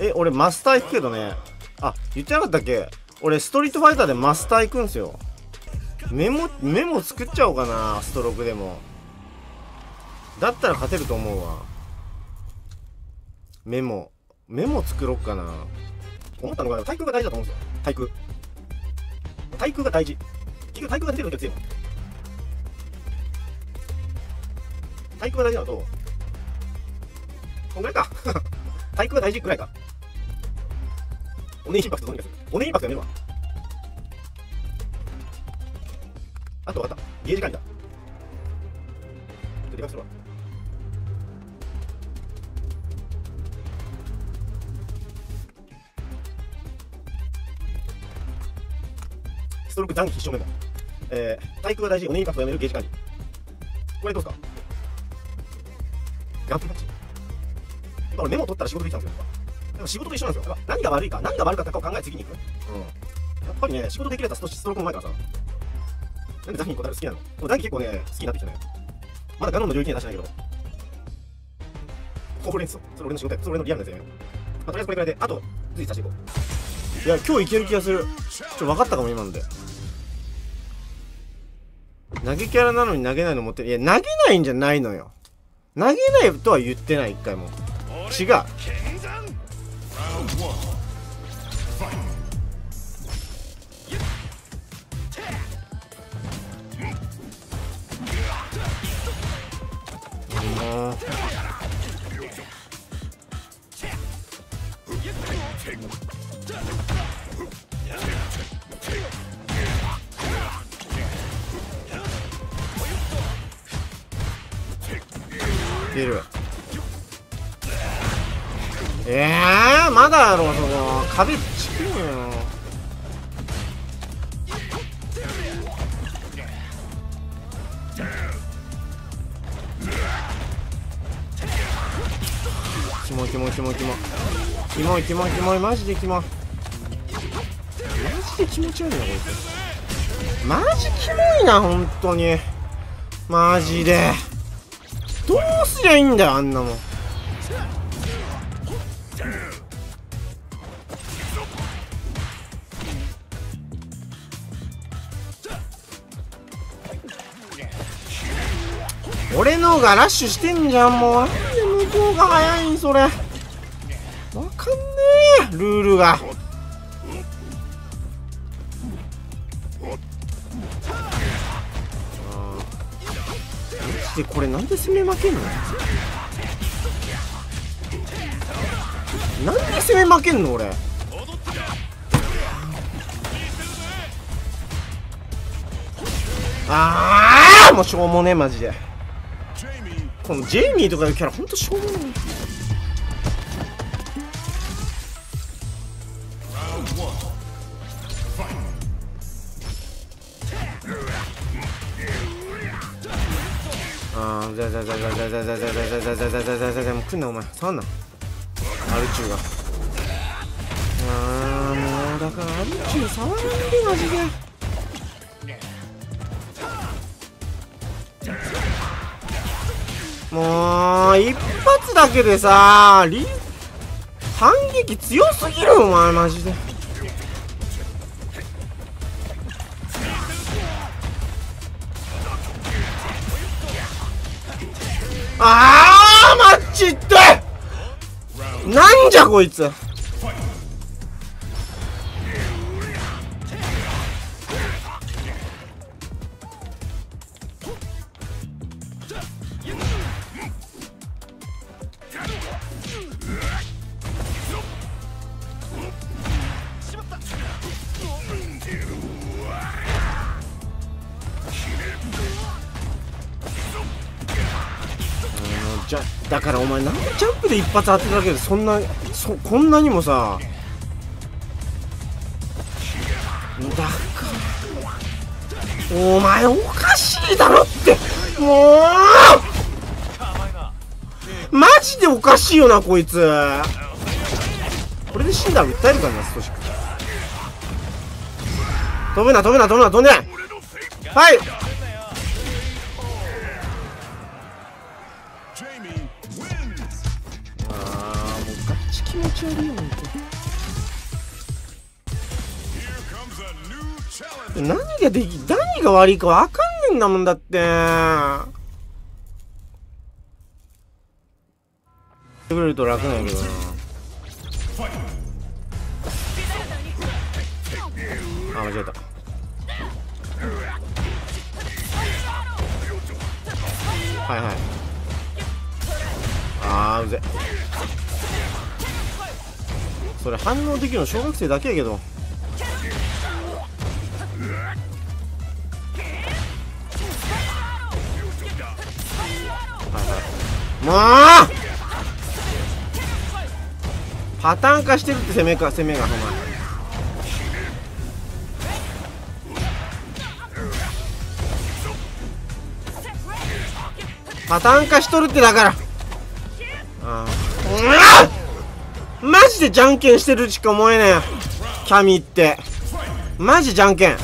え俺マスター行くけどね。あ言ってなかったっけ？俺ストリートファイターでマスター行くんすよ。メモメモ作っちゃおうかなストロークでも。だったら勝てると思うわ。メモ。メモ作ろっかな。思ったのが対空が大事だと思うんですよ。対空対空が大事。結局対空が出てる時は強い対空が大事だとこんぐらいか。対空が大事くらいか。オネインパクトどうにかするオネインパクトやめるわあと分かったゲージ管理だちょっとでかくするわストローク残機必勝メンバー。えー、対空が大事、オネインパクトやめるゲージ管理。これどうですか？ガンプマッチ。今俺メモ取ったら仕事できたんですよ。でも仕事と一緒なんですよ。何が悪いか、何が悪かったかを考え次に行く。うん。やっぱりね、仕事できるやつはストロークも前からさ。なんでザヒに答える好きなの？でもザヒ結構ね、好きになってきたね。まだガノンの領域には出してないけど。ほうれん草。それ俺の仕事や。それ俺のリアルなやつやめよう。まあ、とりあえずこれくらいで、あと、随時さしていこう。いや、今日いける気がする。ちょっと分かったかも、今ので。投げキャラなのに投げないの持ってる。いや、投げないんじゃないのよ。投げないとは言ってない、一回も。違う。Get it. 出るえー、まだやろそこ。壁ちくよ。キモいキモいキモいキモい。キモいキモいキモい。マジでキモい。マジで気持ち悪いなこいつ。マジキモいな本当に。マジで。どうすりゃいいんだよあんなもん。俺のがラッシュしてんじゃんもう。なんで向こうが早いんそれ。わかんねえルールが。マジでこれなんで攻め負けんの？なんで攻め負けんの俺。ああもうしょうもねえマジで。このジェイミーとかいうキャラほんとしょうもないああじゃじゃじゃじゃじゃじゃじゃじゃじゃじゃじゃじゃじゃじゃじゃじゃもう来んなお前触んなアルチューが。ああもうだからアルチュー触らんでマジで。もう一発だけでさリ反撃強すぎるお前マジで。あーマッチって！なんじゃこいつ。だからお前なんでジャンプで一発当てただけでそんなそこんなにもさだからお前おかしいだろってもう！マジでおかしいよなこいつ。これで死んだら訴えるからな少し。飛ぶな飛ぶな飛ぶな飛んではい！あーもうガチ気持ち悪いよね何ができ何が悪いか分かんねえんだもんだってくれると楽なんやけどな。あ間違えた。はいはいあーうぜ。それ反応できるの小学生だけやけど。もうパターン化してるって攻めか攻めがお前パターン化しとるってだから。マジでじゃんけんしてるしか思えねえキャミって。マジじゃんけん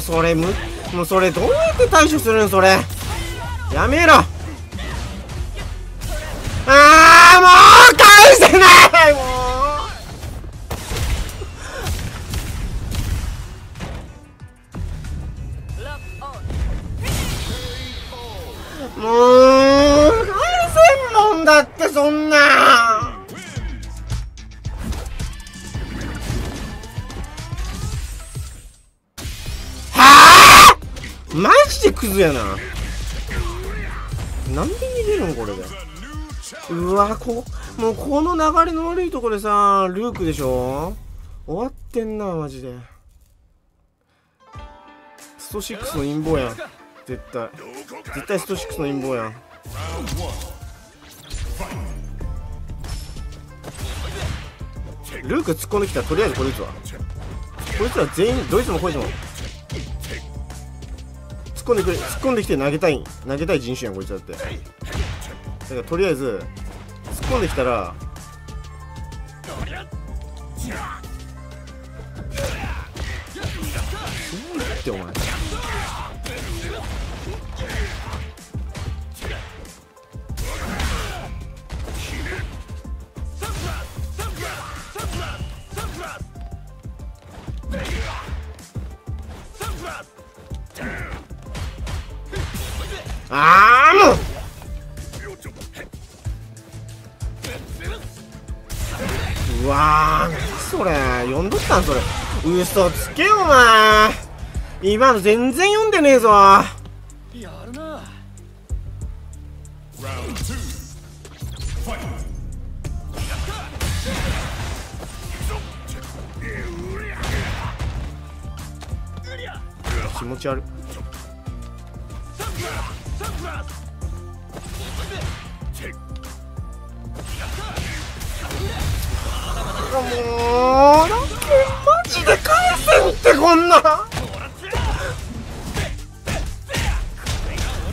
それむもうそれどうやって対処するんそれ。やめろ。あーもう返せない。もう。もう返せんもんだってそんな。クズやな。なんで逃げるのこれで。うわこもうこの流れの悪いとこでさルークでしょ？終わってんなマジで。スト6の陰謀やん。絶対。絶対スト6の陰謀やん。ルーク突っ込んできたらとりあえずこいつは。こいつら全員どいつもこいつも。込んでくれ突っ込んできて投げたい投げたい人種やんこいつだって。だからとりあえず突っ込んできたらすごいってお前ああもううわー。何それ。読んどったんそれ。嘘つけよお前。今の全然読んでねえぞ。やるな.気持ち悪いもうなんかマジで返せんってこんな。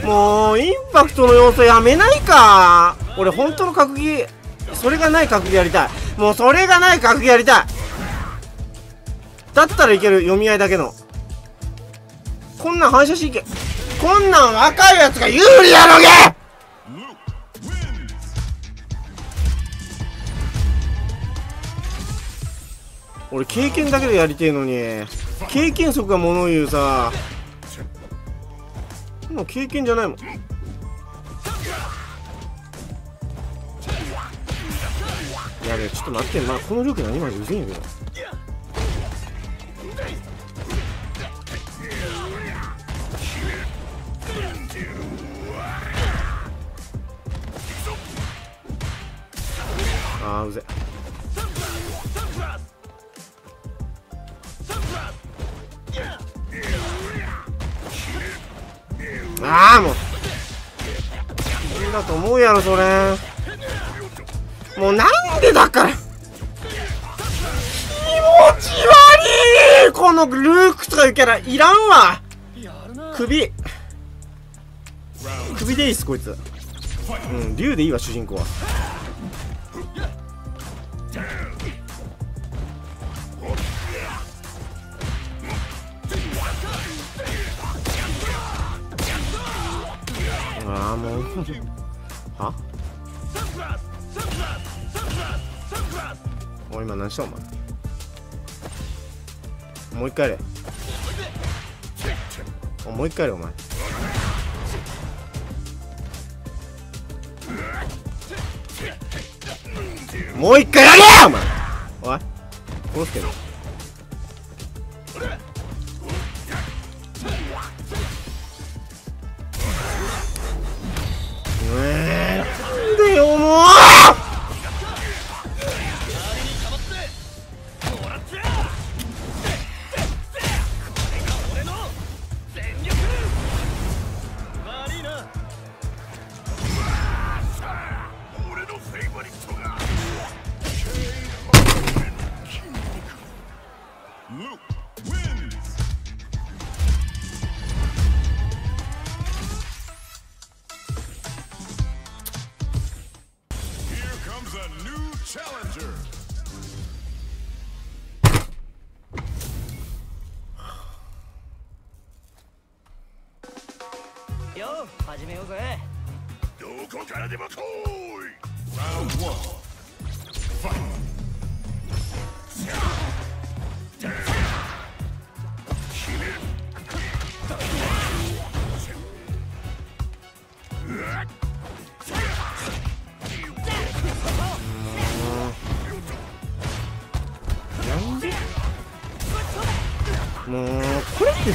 もうインパクトの要素やめないか。俺本当の格技それがない格技やりたい。もうそれがない格技やりたい。だったらいける読み合いだけの。こんなん反射していけこんなん若いやつが有利やろげ。俺経験だけでやりてえのに。経験則が物を言うさ。もう経験じゃないもん。やべちょっと待ってまあこのルーク何マジうぜえんやけど。あーうぜ。ああもう。変だと思うやろそれ。もうなんでだから。気持ち悪い。このルークとかいうキャラいらんわ。首。首でいいっすこいつ。うん竜でいいわ主人公は。ああもう。は？お今何したお前？もう一回やれ。おもう一回やれお前。もう一回やれお前！おい殺すけど。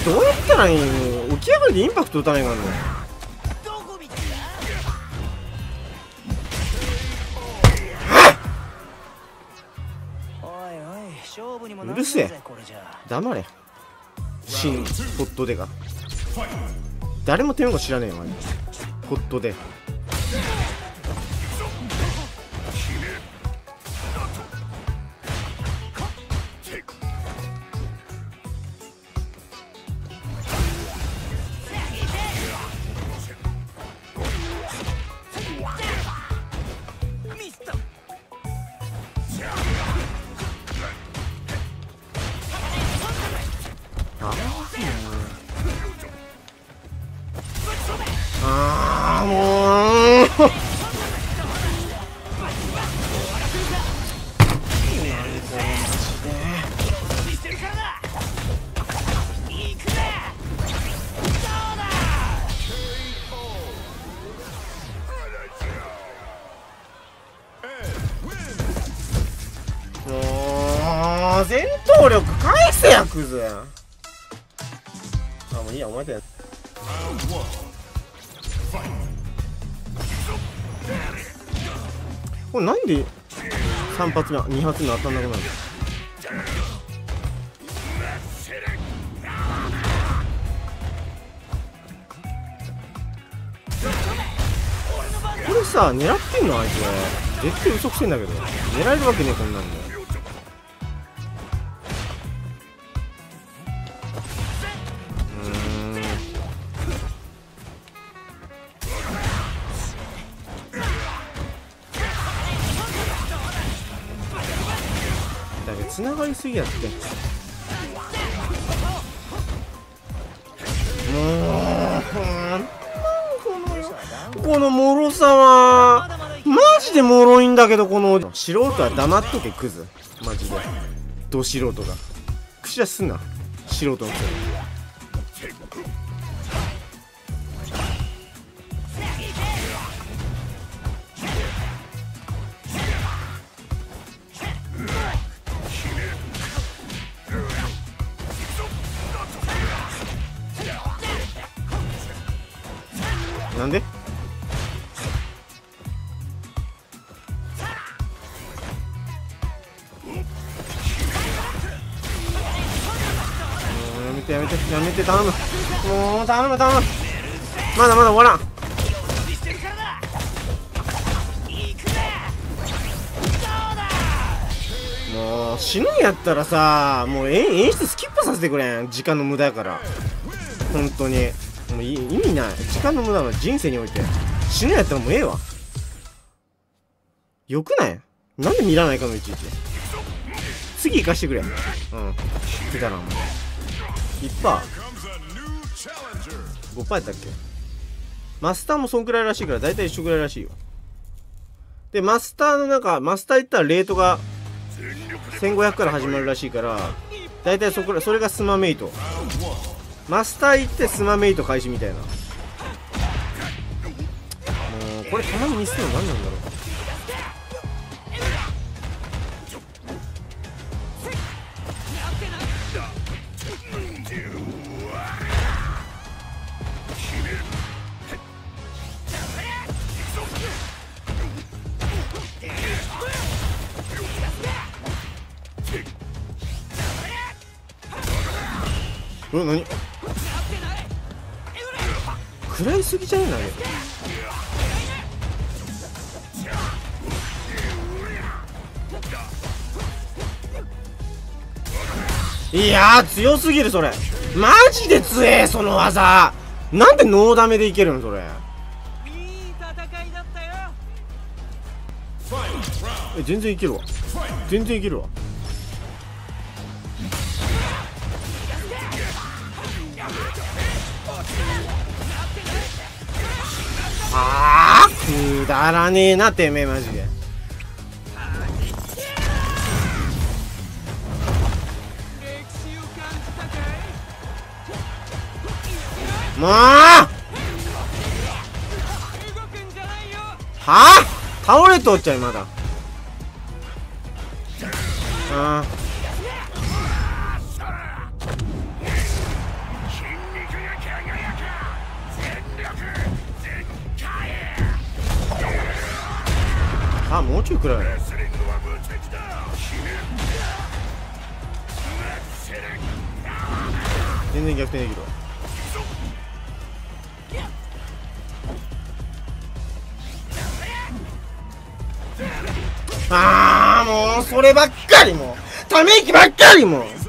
どうやったらいいの？起き上がりでインパクト打たないかんのどこ見ておいおい勝負にもなうるせえ。黙れ。死ぬポットでが誰も手のこと知らねえよマジでポットでクズあもういいやお前とやこれなんで3発目2発目当たんなくなるこれさ狙ってんの？あいつ絶対嘘くせえんだけど。狙えるわけねえこんなんで。すぎやってもうなん。このこの脆さはマジで脆いんだけどこの素人は黙っとけクズ。マジで。ど素人が。口出しすんな。素人のくせになんで？もうやめてやめてやめて頼む。もう頼む頼む。まだまだ終わらん。もう死ぬんやったらさもう演出スキップさせてくれん。時間の無駄やから。本当に。もう意味ない。時間の無駄は人生において。死ぬやったらもうええわ。よくない？なんで見らないかのいちいち。次行かしてくれ。うん。くだらんもん1%パー。5パーやったっけ？マスターもそんくらいらしいから大体一緒くらいらしいよ。でマスターの中マスター行ったらレートが1500から始まるらしいから大体そこらそれがスマメイト。マスター行ってスマメイト開始みたいな。もうこれたまにミスるの何なんだろう。うん何？食らいすぎじゃない？のあれいやー強すぎるそれ。マジで強えその技。なんでノーダメでいけるのそれ。いい戦いだったよ.え全然いけるわ。全然いけるわくだらねえなてめえマジで歴史を感じたかいもうはあ倒れとっちゃいまだあーあもうちょいくらい。全然逆転できるわ。あーもうそればっかりもう。ため息ばっかりもう。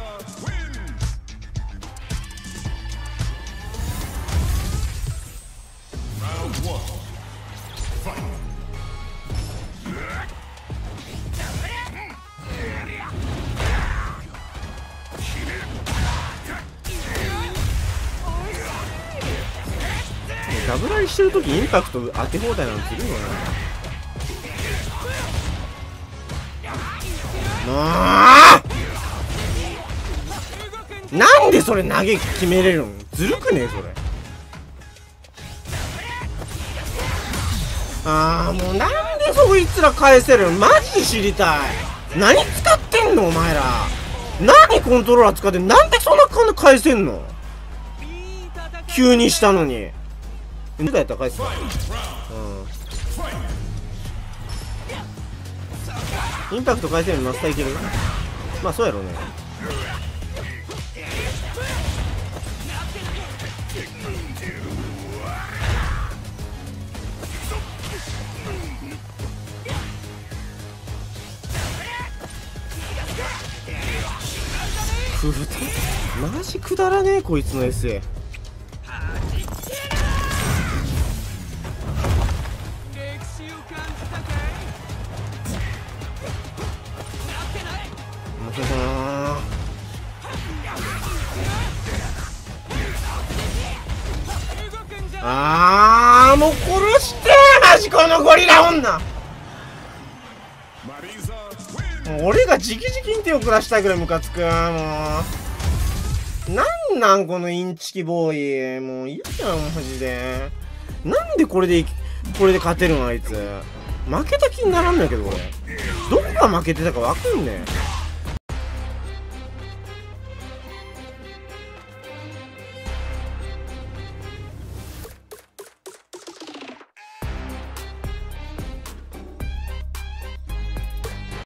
してる時インパクト当て放題なんてするよなもうなんでそれ投げ決めれるの？ずるくね？えそれ。あーもうなんでそいつら返せるの？マジ知りたい。何使ってんの？お前ら。何コントローラー使ってなんでそんな簡単に返せんの？急にしたのに。2回やったら返すか Fight round. うん。インパクト返せるのマスターいける？まあそうやろうね。マジくだらねえこいつの SA あーもう殺してマジこのゴリラ女。もう俺が直々に手を下したいぐらいムカつくもう。なんなんこのインチキボーイ。もう嫌じゃんマジで。なんでこれでこれで勝てるのあいつ。負けた気にならんだけど俺どこが負けてたかわかんねえ。